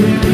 you.